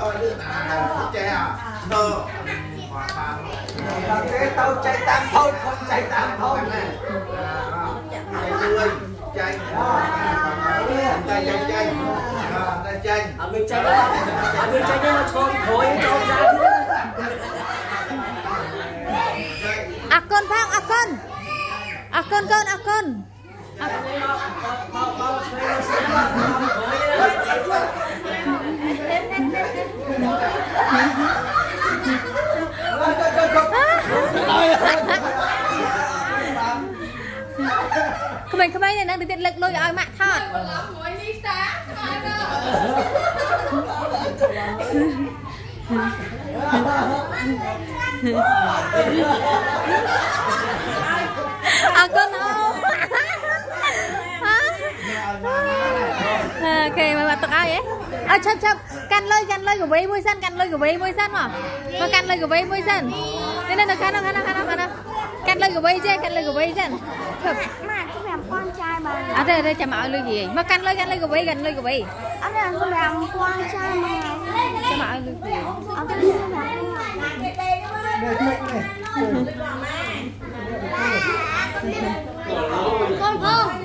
thôi đứa ta đầu phút chơi à tơ cái tao chạy tam thôi không chạy tam thôi ngày tươi chanh chanh chanh chanh chanh chanh ở mình chanh ở mình chanh nhưng mà trộn thối à con phang à con à con con à con à con ងគេអស់ណាអូយអូអាម៉ៃ chờ chờ chờ Là thế tao chạy tam thôi, không chạy tam thôi. À, mình tranh đó à, mình tranh nhưng mà thôi thôi cho ra à con phang à con à con con à con không mình không này đang tiện lực lôi ai mạng thọt à con không ok mà mặt tao ai ấy à chậm chậm căn lơi căn lơi của bấy môi săn căn lơi của bấy môi săn mà mà căn lơi của bấy môi săn nên là căn đâu căn đâu căn đâu căn đâu căn lơi của bấy chứ căn lơi của bấy săn chậm Mà có làm con lơi gì mà căn lơi căn lơi của bấy gần lơi của bấy Anh có làm con trai mà chậm ơi lơi gì Ở đây là Này, này, này. con không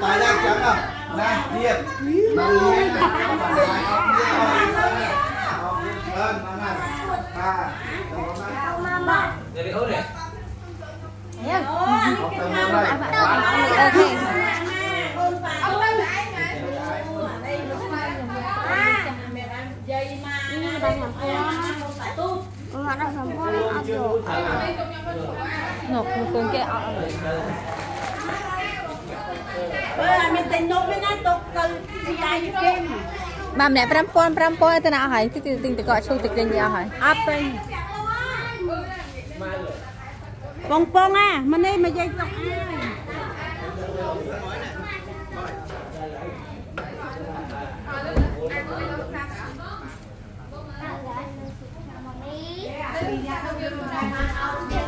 Tài đang trắng à? Mà Hiệp. Vâng, mà. Ba. Mama Để đi ớt này Có tay mua អូខេមកដល់សម្ពោធអត់យកនោះគងគេអត់បើអត់មានតែនំទេណាຕົកទៅជាអាយគេបាទម្នាក់5000 5000ទៅណាអស់ហើយទីទីតកកឈូសទីគេអស់ហើយអត់ទេបងពងអាម៉េចមកនិយាយຕົកអាយ video hấp dẫn